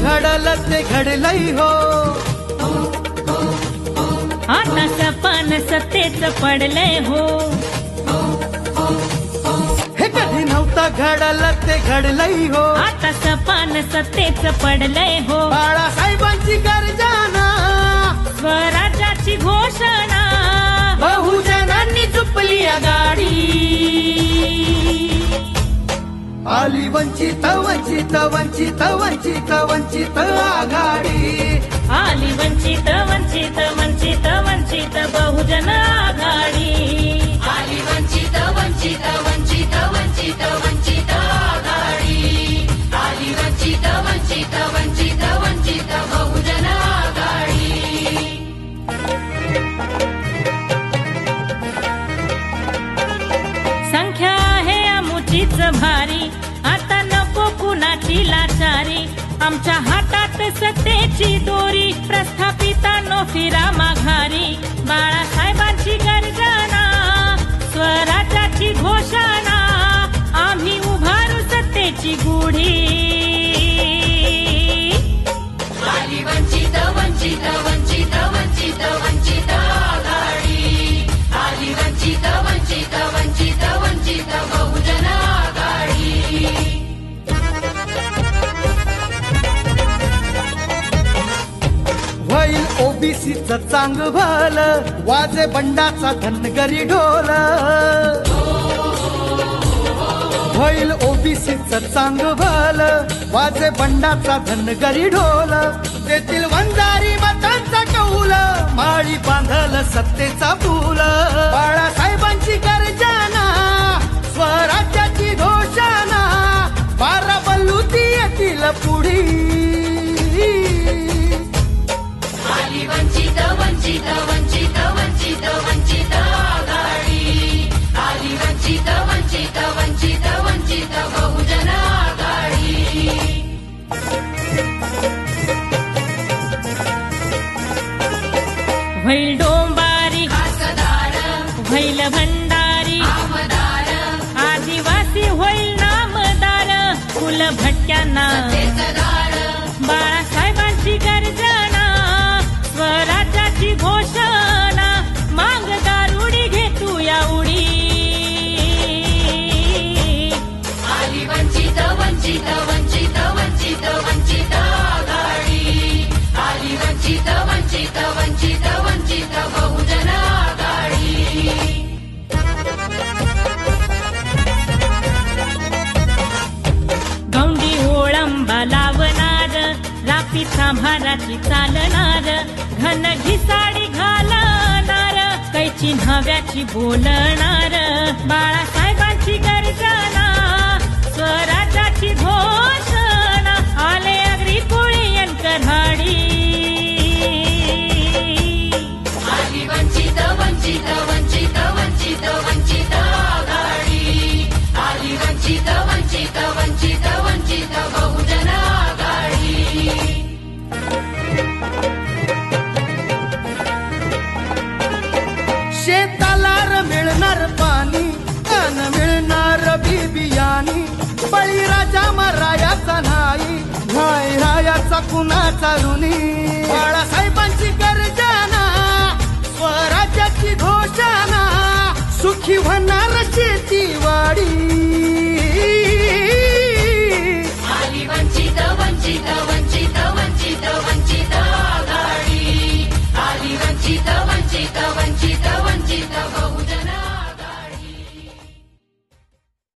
घडलं ते घडलंय हो. आता सपान सत्तेच पडलंय हो. हे कधी नव्हतं घडलं ते घडलंय हो. आता सपान सत्तेच पडलंय हो. बाळासाहेबांची गर्जना आली वंचित वंचित वंचित वंचित वंचित आघाडी. आली वंचित वंचित वंचित आमच्या हातात सत्तेची दोरी प्रस्थापितांनो फिरा माघारी. बाळासाहेबांची गर्जना स्वराज्याची घोषणा. आम्ही उभारू सत्तेची गुढी. ओबीसीच चांग भल वाजे बंडाचा धनगरी ढोल. होईल ओबीसीच चांग भल वाजे बंडाचा धनगरी ढोल. तेथील वंजारी मतांचा कौल माळी बांधल सत्तेचा फूल. बाळासाहेबांची गर्जना स्वराज्याची घोषणा बारा बल्लुती येतील पुढी. वंचित वंचित वंचित वंचित आघाडी. आली वंचित वंचित वंचित वंचित बहुजन आघाडी. होईल डोंबारी होईल भंडारी आदिवासी होईल नामदार फुल भटक्यांना बाळासाहेबांची आभाराची चालणार. घन घिसाडी घालणार. कैची नव्याची बोलणार. बाळासाहेबांची गर्जना. स्वराज्याची घोषणा. आले अग्री पोळी यंत्रहाडी वंचित वंचित वंचित वंचित पुन्हा कुणाचा बाळासाहेबांची गर्जना स्वराज्याची घोषणा सुखी म्हणा